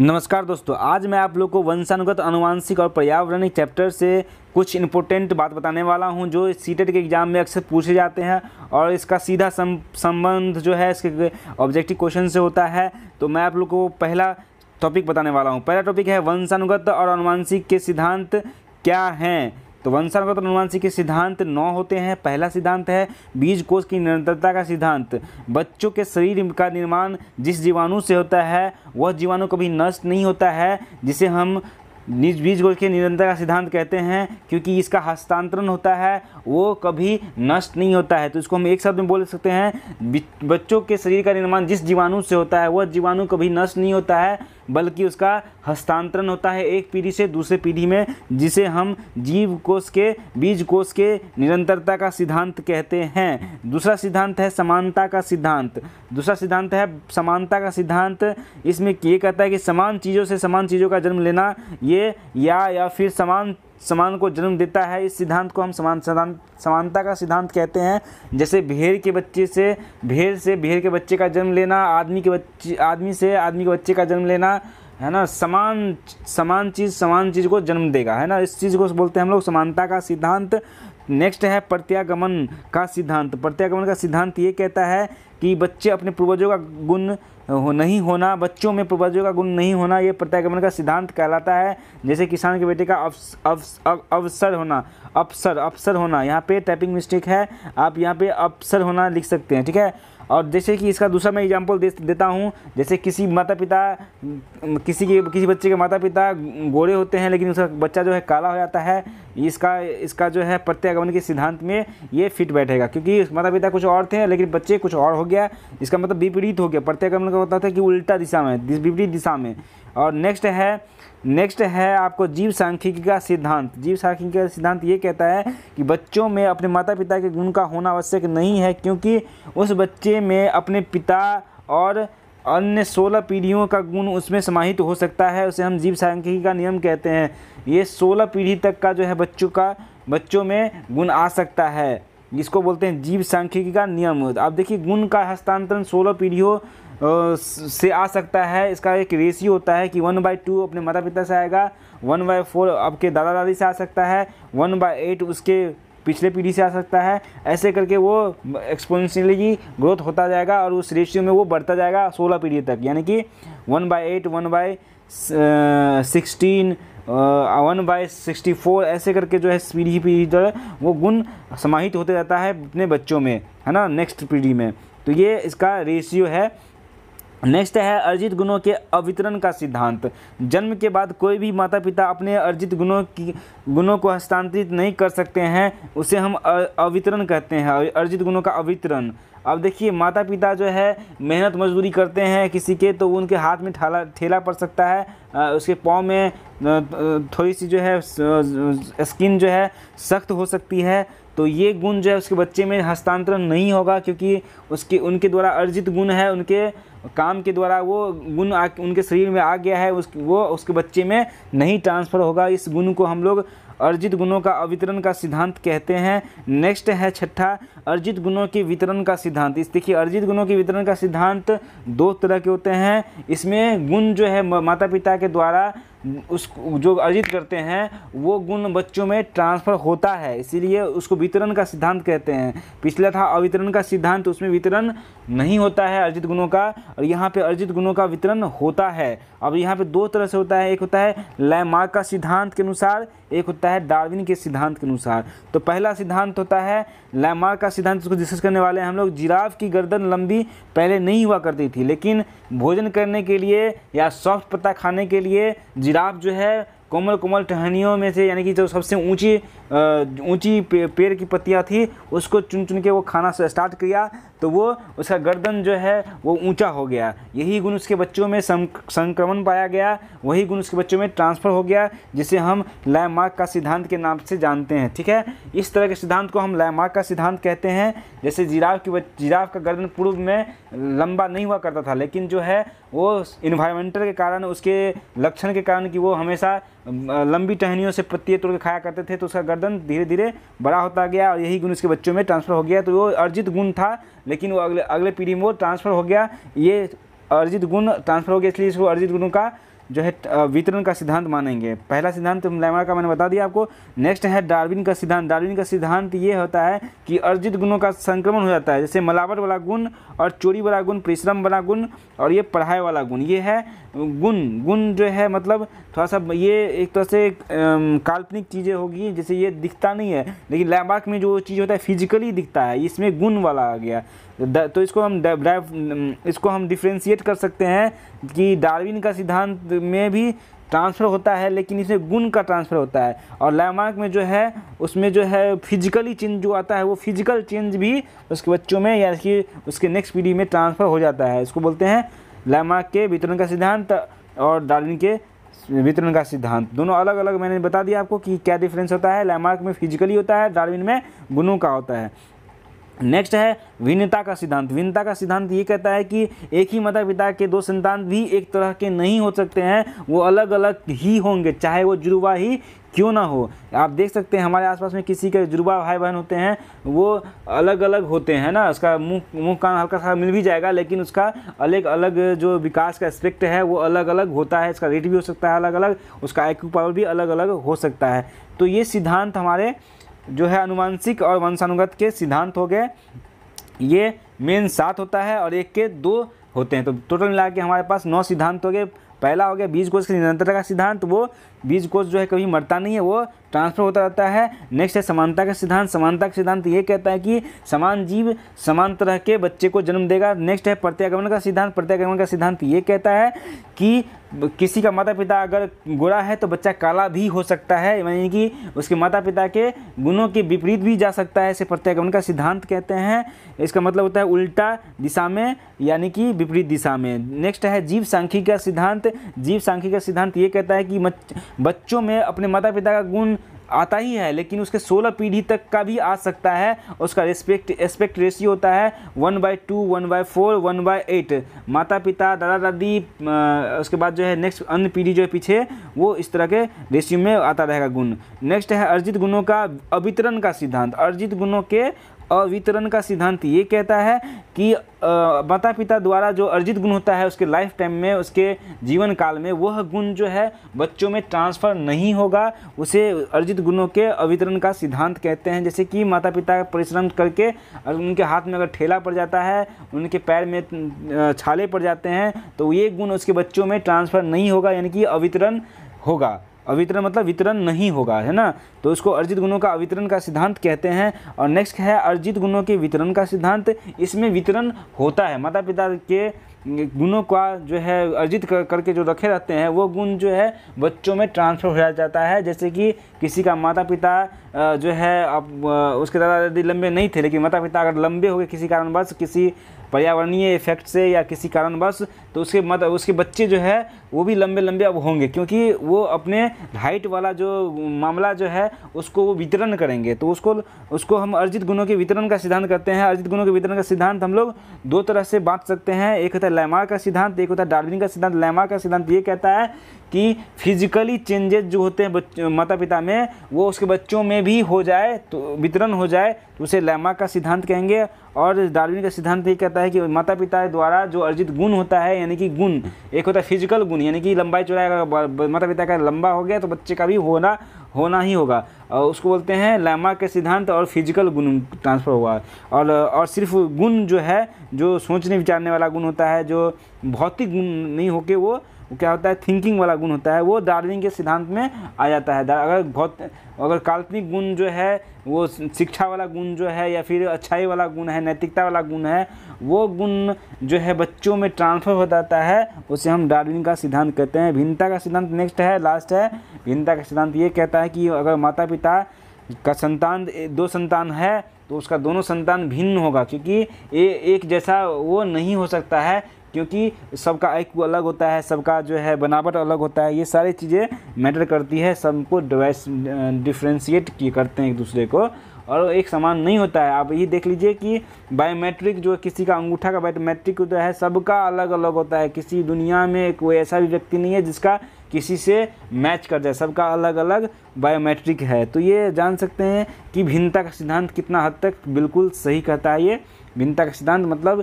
नमस्कार दोस्तों, आज मैं आप लोग को वंशानुगत, अनुवांशिक और पर्यावरणिक चैप्टर से कुछ इम्पोर्टेंट बात बताने वाला हूँ, जो सीटेट के एग्ज़ाम में अक्सर पूछे जाते हैं और इसका सीधा संबंध जो है, इसके ऑब्जेक्टिव क्वेश्चन से होता है। तो मैं आप लोग को पहला टॉपिक बताने वाला हूँ। पहला टॉपिक है, वंशानुगत और अनुवांशिक के सिद्धांत क्या हैं? तो वंशानुगत अनुवांशिक के सिद्धांत नौ होते हैं। पहला सिद्धांत है, बीज कोष की निरंतरता का सिद्धांत। बच्चों के शरीर का निर्माण जिस जीवाणु से होता है, वह जीवाणु कभी नष्ट नहीं होता है, जिसे हम निज बीज कोष के निरंतर का सिद्धांत कहते हैं, क्योंकि इसका हस्तांतरण होता है, वो कभी नष्ट नहीं होता है। तो इसको हम एक शब्द में बोल सकते हैं बच्चों के शरीर का निर्माण जिस जीवाणु से होता है, वह जीवाणु कभी नष्ट नहीं होता है। बल्कि उसका हस्तांतरण होता है एक पीढ़ी से दूसरे पीढ़ी में, जिसे हम जीव कोष के, बीज कोष के निरंतरता का सिद्धांत कहते हैं। दूसरा सिद्धांत है समानता का सिद्धांत। दूसरा सिद्धांत है समानता का सिद्धांत। इसमें ये कहता है कि समान चीज़ों से समान चीज़ों का जन्म लेना, ये या या फिर समान समान को जन्म देता है। इस सिद्धांत को हम समान समानता का सिद्धांत कहते हैं। जैसे भेड़ के बच्चे से भेड़ से भेड़ के बच्चे का जन्म लेना, आदमी के बच्चे आदमी से आदमी के बच्चे का जन्म लेना, है ना? समान समान चीज़ समान चीज़ को जन्म देगा, है ना? इस चीज़ को बोलते हैं हम लोग समानता का सिद्धांत। नेक्स्ट है प्रत्यागमन का सिद्धांत। प्रत्यागमन का सिद्धांत ये कहता है कि बच्चे अपने पूर्वजों का गुण हो, नहीं होना, बच्चों में पूर्वजों का गुण नहीं होना, ये प्रत्यागमन का सिद्धांत कहलाता है। जैसे किसान के बेटे का अवसर होना, अवसर अवसर होना, यहाँ पे टाइपिंग मिस्टेक है, आप यहाँ पे अवसर होना लिख सकते हैं, ठीक है? और जैसे कि इसका दूसरा मैं एग्जांपल दे, देता हूँ, जैसे किसी माता पिता किसी के, किसी बच्चे के माता पिता गोरे होते हैं, लेकिन उसका बच्चा जो है काला हो जाता है इसका इसका जो है प्रत्यागमन के सिद्धांत में ये फिट बैठेगा, क्योंकि माता पिता कुछ और थे, लेकिन बच्चे कुछ और हो गया। इसका मतलब विपरीत हो गया। प्रत्यागमन का होता था कि उल्टा दिशा में विपरीत दिशा में। और नेक्स्ट है नेक्स्ट है आपको जीव सांख्यिकी का सिद्धांत। जीव सांख्यिकी का सिद्धांत ये कहता है कि बच्चों में अपने माता पिता के गुण का होना आवश्यक नहीं है, क्योंकि उस बच्चे में अपने पिता और अन्य सोलह पीढ़ियों का गुण उसमें समाहित हो सकता है, उसे हम जीव सांख्यिकी का नियम कहते हैं। ये सोलह पीढ़ी तक का जो है बच्चों का, बच्चों में गुण आ सकता है। जिसको बोलते हैं जीव सांख्यिकी का नियम। अब देखिए, गुण का हस्तांतरण सोलह पीढ़ियों से आ सकता है। इसका एक रेशियो होता है कि वन बाई टू अपने माता पिता से आएगा वन बाई फोर आपके दादा दादी से आ सकता है वन बाई एट उसके पिछले पीढ़ी से आ सकता है। ऐसे करके वो एक्सपोनेंशियली ग्रोथ होता जाएगा और उस रेशियो में वो बढ़ता जाएगा सोलह पीढ़ी तक। यानी कि one by eight one by sixteen one by sixty four ऐसे करके जो है पीढ़ी पीढ़ी जो है, वो गुण समाहित होते जाता है अपने बच्चों में, है ना नेक्स्ट पीढ़ी में। तो ये इसका रेशियो है नेक्स्ट है अर्जित गुणों के अवितरण का सिद्धांत। जन्म के बाद कोई भी माता पिता अपने अर्जित गुणों की, गुणों को हस्तांतरित नहीं कर सकते हैं, उसे हम अवितरण कहते हैं अर्जित गुणों का अवितरण। अब देखिए माता पिता जो है, मेहनत मजदूरी करते हैं किसी के तो उनके हाथ में ठाला, ठेला पड़ सकता है उसके पाँव में थोड़ी सी जो है स्किन जो है, सख्त हो सकती है तो ये गुण जो है उसके बच्चे में हस्तांतरण नहीं होगा क्योंकि उसके, उनके द्वारा अर्जित गुण है, उनके काम के द्वारा वो गुण उनके शरीर में आ गया है, उस, वो उसके बच्चे में नहीं ट्रांसफ़र होगा। इस गुण को हम लोग अर्जित गुणों का अवितरण का सिद्धांत कहते हैं। नेक्स्ट है छठा, अर्जित गुणों के वितरण का सिद्धांत। इस देखिए, अर्जित गुणों के वितरण का सिद्धांत दो तरह के होते हैं। इसमें गुण जो है माता पिता के द्वारा उस, जो अर्जित करते हैं, वो गुण बच्चों में ट्रांसफ़र होता है। इसीलिए उसको वितरण का सिद्धांत कहते हैं। पिछला था अवितरण का सिद्धांत, उसमें वितरण नहीं होता है अर्जित गुणों का, और यहाँ पे अर्जित गुणों का वितरण होता है। अब यहाँ पे दो तरह से होता है। एक होता है लैमार्क का सिद्धांत के अनुसार, एक होता है डार्विन के सिद्धांत के अनुसार। तो पहला सिद्धांत होता है लैमार्क का सिद्धांत उसको डिस्कस करने वाले हैं हम लोग, जिराफ की गर्दन लंबी पहले नहीं हुआ करती थी, लेकिन भोजन करने के लिए या सॉफ्ट पत्ता खाने के लिए जिराफ जो है कोमल कोमल टहनियों में से, यानी कि जो सबसे ऊँची ऊँची पेड़ की पत्तियाँ थी, उसको चुन चुन के वो खाना स्टार्ट किया तो वो उसका गर्दन जो है वो ऊँचा हो गया। यही गुण उसके बच्चों में संक्रमण पाया गया, वही गुण उसके बच्चों में ट्रांसफ़र हो गया, जिसे हम लैमार्क का सिद्धांत के नाम से जानते हैं, ठीक है? इस तरह के सिद्धांत को हम लैमार्क का सिद्धांत कहते हैं, जैसे जिराफ की जिराफ का गर्दन पूर्व में लंबा नहीं हुआ करता था, लेकिन जो है वो इन्वायरमेंटल के कारण, उसके लक्षण के कारण कि वो हमेशा लंबी टहनियों से पत्ती तोड़ के खाया करते थे तो उसका गर्दन धीरे धीरे बड़ा होता गया और यही गुण उसके बच्चों में ट्रांसफ़र हो गया। तो वो अर्जित गुण था, लेकिन वो अगले अगले पीढ़ी में वो ट्रांसफ़र हो गया। ये अर्जित गुण ट्रांसफ़र हो गया, इसलिए इसको अर्जित गुणों का जो है वितरण का सिद्धांत मानेंगे। पहला सिद्धांत लैमार्क का मैंने बता दिया आपको। नेक्स्ट है डार्विन का सिद्धांत। डार्विन का सिद्धांत ये होता है कि अर्जित गुणों का संक्रमण हो जाता है। जैसे मलावट वाला गुण और चोरी वाला गुण, परिश्रम वाला गुण और ये पढ़ाई वाला गुण। ये है गुण। गुण जो है मतलब थोड़ा सा ये एक तरह से काल्पनिक चीज़ें होगी, जैसे ये दिखता नहीं है। लेकिन लैमार्क में जो चीज़ होता है फिजिकली दिखता है। इसमें गुण वाला आ गया। तो इसको हम इसको हम डिफ्रेंशिएट कर सकते हैं कि डार्विन का सिद्धांत में भी ट्रांसफ़र होता है, लेकिन इसमें गुण का ट्रांसफ़र होता है। और लैमार्क में जो है, उसमें जो है फिजिकली चेंज जो आता है, वो फ़िज़िकल चेंज भी उसके बच्चों में या कि उसके नेक्स्ट पीढ़ी में ट्रांसफ़र हो जाता है। इसको बोलते हैं लैमार्क के वितरण का सिद्धांत और डार्विन के वितरण का सिद्धांत। दोनों अलग अलग मैंने बता दिया आपको कि क्या डिफरेंस होता है। लैमार्क में फिजिकली होता है, डार्विन में गुणों का होता है। नेक्स्ट है भिन्नता का सिद्धांत। भिन्नता का सिद्धांत ये कहता है कि एक ही माता पिता के दो संतान भी एक तरह के नहीं हो सकते हैं, वो अलग अलग ही होंगे, चाहे वो जुड़वा ही क्यों ना हो। आप देख सकते हैं हमारे आसपास में किसी के जुड़वा भाई बहन होते हैं, वो अलग अलग होते हैं ना? उसका मुँह मुँह कान हल्का सा मिल भी जाएगा, लेकिन उसका अलग अलग जो विकास का एस्पेक्ट है, वो अलग अलग होता है, इसका रेट भी हो सकता है अलग अलग उसका आई पावर भी अलग अलग हो सकता है। तो ये सिद्धांत हमारे जो है अनुवांशिक और वंशानुगत के सिद्धांत हो गए। ये मेन सात होता है और एक के दो होते हैं। तो टोटल मिला के हमारे पास नौ सिद्धांत हो गए। पहला हो गया बीज कोष के निरंतरता का सिद्धांत। वो बीज कोष जो है कभी मरता नहीं है, वो ट्रांसफ़र होता रहता है। नेक्स्ट है समानता का सिद्धांत। समानता का सिद्धांत ये कहता है कि समान जीव समान तरह के बच्चे को जन्म देगा। नेक्स्ट है प्रत्यागमन का सिद्धांत। प्रत्यागमन का सिद्धांत ये कहता है कि किसी का माता पिता अगर गोरा है तो बच्चा काला भी हो सकता है, यानी कि उसके माता पिता के गुणों के विपरीत भी जा सकता है, इसे प्रत्यागमन का सिद्धांत कहते हैं। इसका मतलब होता है उल्टा दिशा में, यानी कि विपरीत दिशा में। नेक्स्ट है जीव सांख्यिक का सिद्धांत। जीव सांख्यिक का सिद्धांत ये कहता है कि बच्चों में अपने माता पिता का गुण आता ही है, लेकिन उसके सोलह पीढ़ी तक का भी आ सकता है, उसका रिस्पेक्ट एस्पेक्ट रेशियो होता है one by two one by four one by eight माता पिता दादा दादी उसके बाद जो है नेक्स्ट अन्य पीढ़ी जो है पीछे, वो इस तरह के रेशियो में आता रहेगा गुण। नेक्स्ट है अर्जित गुणों का अवितरण का सिद्धांत। अर्जित गुणों के अवितरण का सिद्धांत ये कहता है कि माता पिता द्वारा जो अर्जित गुण होता है उसके लाइफ टाइम में, उसके जीवन काल में, वह गुण जो है बच्चों में ट्रांसफ़र नहीं होगा। उसे अर्जित गुणों के अवितरण का सिद्धांत कहते हैं। जैसे कि माता पिता परिश्रम करके उनके हाथ में अगर ठेला पड़ जाता है, उनके पैर में छाले पड़ जाते हैं तो ये गुण उसके बच्चों में ट्रांसफ़र नहीं होगा, यानी कि अवितरण होगा। अवितरण मतलब वितरण नहीं होगा, है ना? तो उसको अर्जित गुणों का अवितरण का सिद्धांत कहते हैं और नेक्स्ट है अर्जित गुणों के वितरण का सिद्धांत। इसमें वितरण होता है। माता पिता के गुणों का जो है अर्जित कर, करके जो रखे रहते हैं, वो गुण जो है बच्चों में ट्रांसफ़र हो जाता है। जैसे कि किसी का माता पिता जो है अब उसके दादा दादी लंबे नहीं थे, लेकिन माता पिता अगर लंबे हो गए किसी कारणवश, किसी पर्यावरणीय इफ़ेक्ट से या किसी कारणवश तो उसके मत उसके बच्चे जो है, वो भी लंबे लंबे अब होंगे, क्योंकि वो अपने हाइट वाला जो मामला जो है, उसको वो वितरण करेंगे। तो उसको उसको हम अर्जित गुणों के वितरण का सिद्धांत करते हैं। अर्जित गुणों के वितरण का सिद्धांत हम लोग दो तरह से बांट सकते हैं। एक होता है लैमार का सिद्धांत, एक होता है डार्विन का सिद्धांत। लैमार का सिद्धांत ये कहता है कि फिजिकली चेंजेस जो होते हैं माता पिता में, वो उसके बच्चों में भी हो जाए तो वितरण हो जाए तो उसे लैमा का सिद्धांत कहेंगे और डार्विन का सिद्धांत ये कहता है कि माता पिता द्वारा जो अर्जित गुण होता है, यानी कि गुण, एक होता है फ़िज़िकल गुण, यानी कि लंबाई चौड़ाई अगर माता पिता का लंबा हो गया तो बच्चे का भी होना होना ही होगा। और उसको बोलते हैं लैमा के सिद्धांत और फ़िज़िकल गुण ट्रांसफ़र हुआ। और और सिर्फ़ गुण जो है, जो सोचने विचारने वाला गुण होता है, जो भौतिक गुण नहीं होके वो क्या होता है थिंकिंग वाला गुण होता है, वो डार्विन के सिद्धांत में आ जाता है। अगर बहुत, अगर काल्पनिक गुण जो है, वो शिक्षा वाला गुण जो है, या फिर अच्छाई वाला गुण है, नैतिकता वाला गुण है, वो गुण जो है बच्चों में ट्रांसफ़र हो जाता है, उसे हम डार्विन का सिद्धांत कहते हैं। भिन्नता का सिद्धांत नेक्स्ट है लास्ट है। भिन्नता का सिद्धांत ये कहता है कि अगर माता पिता का संतान, दो संतान है तो उसका दोनों संतान भिन्न होगा, क्योंकि ये एक जैसा वो नहीं हो सकता है क्योंकि सबका आई अलग होता है, सबका जो है बनावट अलग होता है, ये सारी चीज़ें मैटर करती है, सबको डिवाइस डिफ्रेंशिएट करते हैं एक दूसरे को। और एक समान नहीं होता है। आप ये देख लीजिए कि बायोमेट्रिक जो किसी का अंगूठा का बायोमेट्रिक जो है, सबका अलग अलग होता है। किसी दुनिया में कोई ऐसा भी व्यक्ति नहीं है जिसका किसी से मैच कर जाए। सबका अलग अलग बायोमेट्रिक है। तो ये जान सकते हैं कि भिन्नता का सिद्धांत कितना हद तक बिल्कुल सही कहता है ये। भिन्नता का सिद्धांत मतलब